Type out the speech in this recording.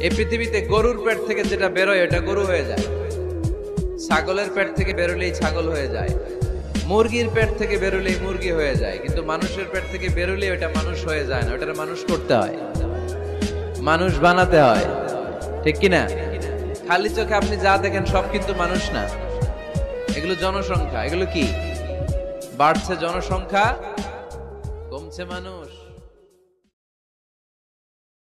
এই পৃথিবীতে গরুর পেট থেকে যেটা বেরোয় এটা গরু হয়ে যায়। ছাগলের পেট থেকে বেরোলেই ছাগল হয়ে যায়। মুরগির পেট থেকে বেরোলেই মুরগি হয়ে যায়। কিন্তু মানুষের পেট থেকে বেরোলে ওটা মানুষ হয়ে যায় না ওটা মানুষ করতে হয়। মানুষ বানাতে হয়। ঠিক কিনা খালি চোখে আপনি যা দেখেন, সব কিন্তু মানুষ না। এগুলো জনসংখ্যা। এগুলো কি? বাড়ছে জনসংখ্যা, কমছে মানুষ।